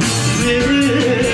Baby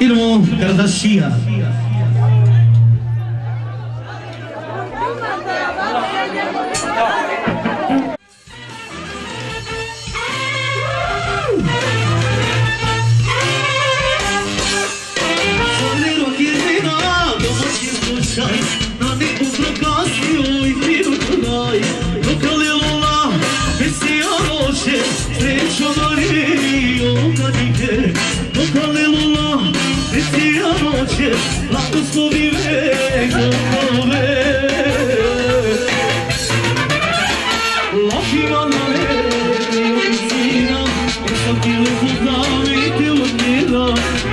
Irmão, quero. Lá os vou viver, não vou ver Lá que mandarei, eu piscina Pensa que le fondame e te ilumina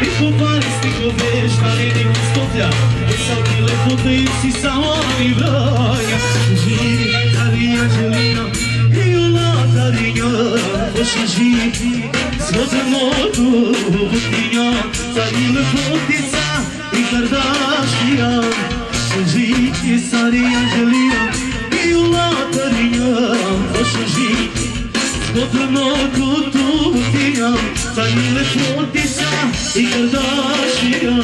E compare se que eu vejo, estarei de custodia Pensa que le fondei, se são a libraia Giri, carinha, gelina carinho Hoje em dia, se você morto, o pinhão Tá indo com Maria Angelina i u latarinja vaša živ Dobro nogu tu tinjam, sa njile fotiša i Kardashian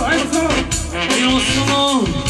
Alto, alto. Dios, no.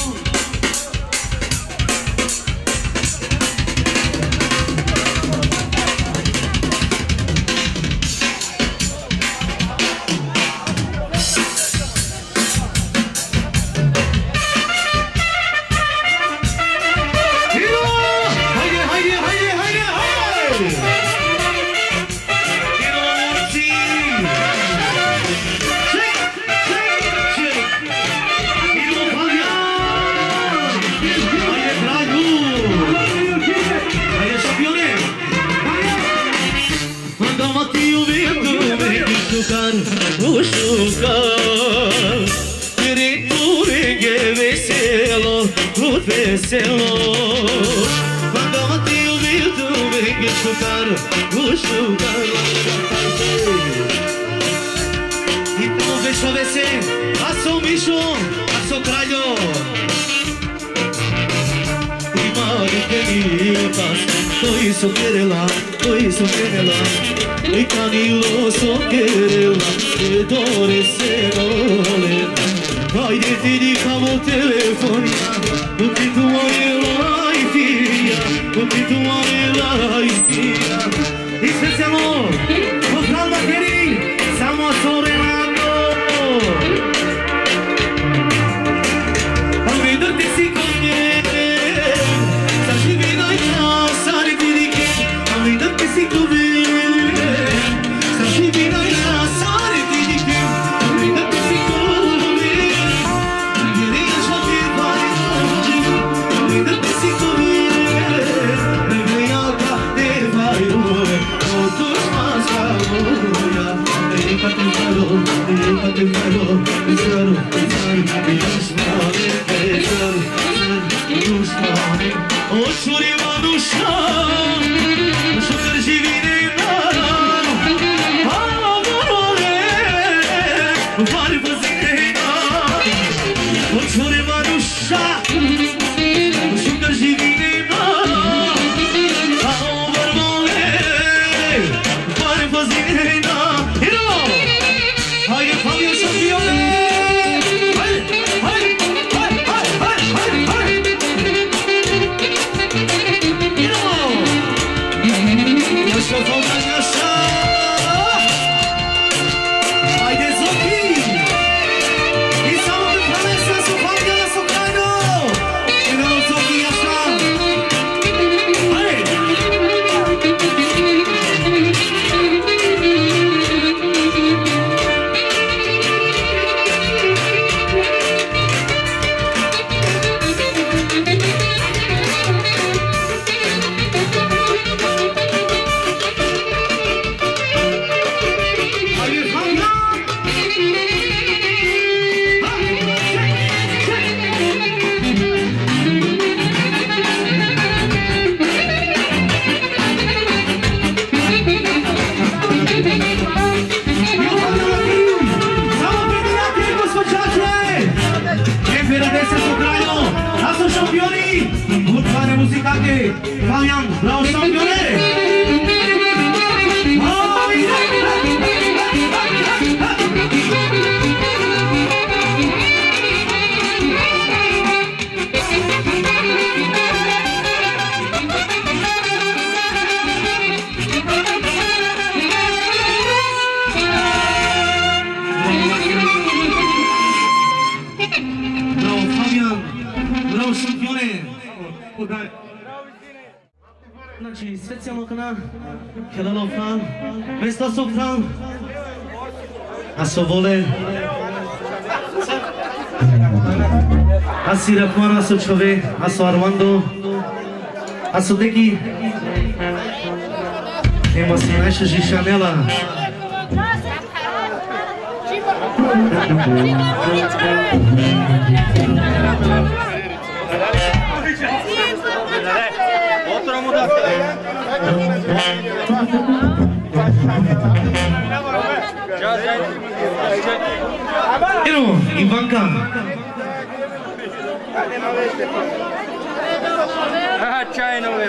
a Sorwando, a Sudeki, emocionantes de Chanela. Outro mudança. Iru, Ivanka. Ah, c'hai nove